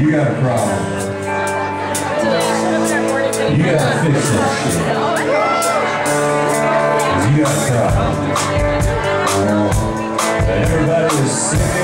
you got a problem. You gotta fix that shit. you got a problem. Everybody is sick.